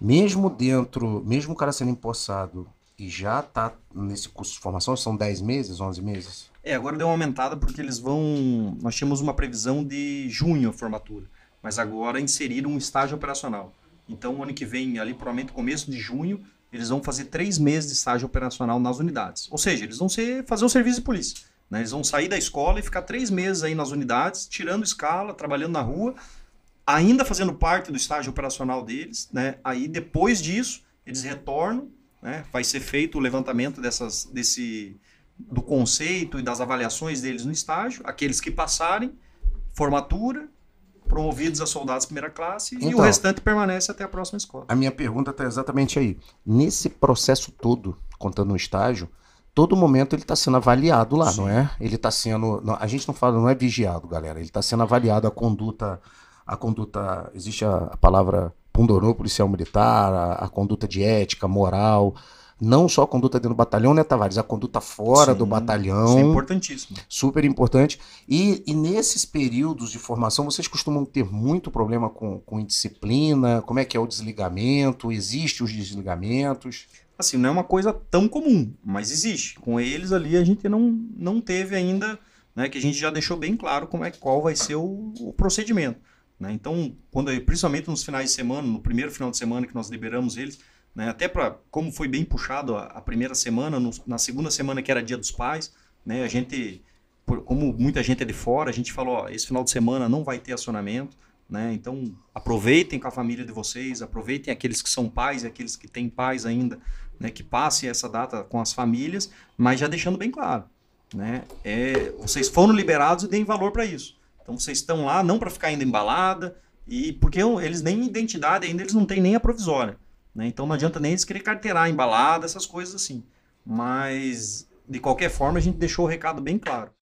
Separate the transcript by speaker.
Speaker 1: Mesmo dentro, mesmo o cara sendo empossado e já tá nesse curso de formação, são 10 meses, 11 meses?
Speaker 2: É, agora deu uma aumentada porque eles vão. Nós tínhamos uma previsão de junho a formatura, mas agora inseriram um estágio operacional. Então, ano que vem, ali provavelmente começo de junho, eles vão fazer três meses de estágio operacional nas unidades. Ou seja, eles vão ser, fazer o serviço de polícia. Né? Eles vão sair da escola e ficar três meses aí nas unidades, tirando escala, trabalhando na rua, ainda fazendo parte do estágio operacional deles. Né? Aí, depois disso, eles retornam, né? vai ser feito o levantamento dessas, desse, do conceito e das avaliações deles no estágio. Aqueles que passarem, formatura, promovidos a soldados de primeira classe então, e o então. restante permanece até a próxima escola.
Speaker 1: A minha pergunta está exatamente aí. Nesse processo todo, contando o estágio, todo momento ele está sendo avaliado lá, Sim. não é? Ele está sendo. A gente não fala, não é vigiado, galera. Ele está sendo avaliado a conduta. A conduta. Existe a, a palavra pundonor policial militar, a, a conduta de ética, moral não só a conduta dentro do batalhão, né, Tavares? A conduta fora Sim, do batalhão. Isso é
Speaker 2: importantíssimo.
Speaker 1: Super importante. E, e nesses períodos de formação, vocês costumam ter muito problema com, com indisciplina? Como é que é o desligamento? Existe os desligamentos?
Speaker 2: Assim, não é uma coisa tão comum, mas existe. Com eles ali a gente não, não teve ainda, né, que a gente já deixou bem claro como é qual vai ser o, o procedimento. Né? Então, quando, principalmente nos finais de semana, no primeiro final de semana que nós liberamos eles, né? Até para, como foi bem puxado a, a primeira semana, no, na segunda semana que era Dia dos Pais, né? a gente, por, como muita gente é de fora, a gente falou, ó, esse final de semana não vai ter acionamento, né? Então aproveitem com a família de vocês, aproveitem aqueles que são pais e aqueles que têm pais ainda, né? Que passem essa data com as famílias, mas já deixando bem claro, né? É, vocês foram liberados e deem valor para isso. Então vocês estão lá não para ficar ainda embalada e porque eles nem identidade ainda eles não têm nem a provisória. Né? Então não adianta nem eles querer carteirar, embalada, essas coisas assim. Mas, de qualquer forma, a gente deixou o recado bem claro.